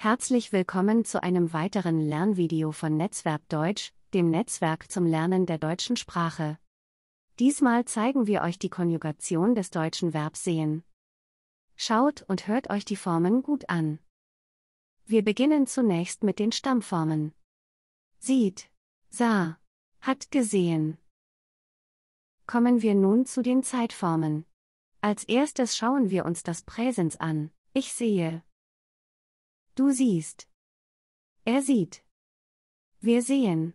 Herzlich willkommen zu einem weiteren Lernvideo von Netzwerk Deutsch, dem Netzwerk zum Lernen der deutschen Sprache. Diesmal zeigen wir euch die Konjugation des deutschen Verbs sehen. Schaut und hört euch die Formen gut an. Wir beginnen zunächst mit den Stammformen. Sieht, sah, hat gesehen. Kommen wir nun zu den Zeitformen. Als erstes schauen wir uns das Präsens an. Ich sehe. Du siehst. Er sieht. Wir sehen.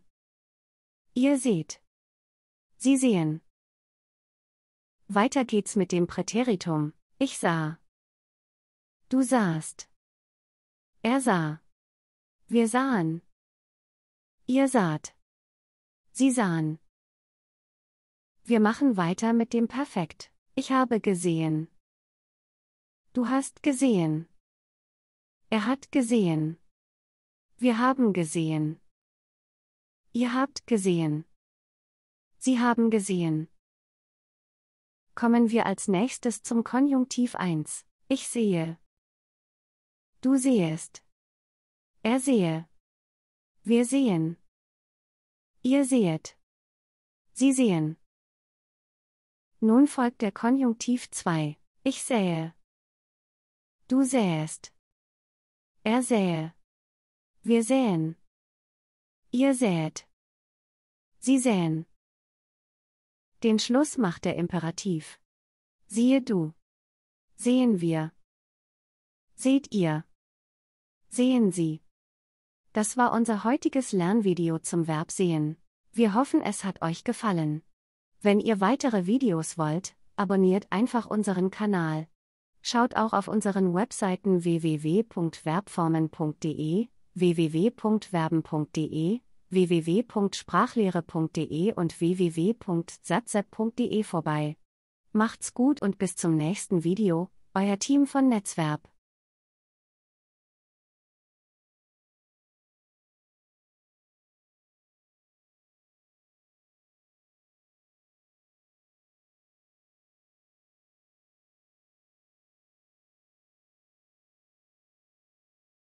Ihr seht. Sie sehen. Weiter geht's mit dem Präteritum. Ich sah. Du sahst. Er sah. Wir sahen. Ihr saht. Sie sahen. Wir machen weiter mit dem Perfekt. Ich habe gesehen. Du hast gesehen. Er hat gesehen. Wir haben gesehen. Ihr habt gesehen. Sie haben gesehen. Kommen wir als nächstes zum Konjunktiv 1. Ich sehe. Du sehest. Er sehe. Wir sehen. Ihr sehet. Sie sehen. Nun folgt der Konjunktiv 2. Ich sähe. Du sähest. Er sähe. Wir säen. Ihr säet. Sie säen. Den Schluss macht der Imperativ. Siehe du. Sehen wir. Seht ihr. Sehen Sie. Das war unser heutiges Lernvideo zum Verb sehen. Wir hoffen, es hat euch gefallen. Wenn ihr weitere Videos wollt, abonniert einfach unseren Kanal. Schaut auch auf unseren Webseiten www.verbformen.de, www.verben.de, www.sprachlehre.de und www.satzep.de vorbei. Macht's gut und bis zum nächsten Video, euer Team von Netzwerb.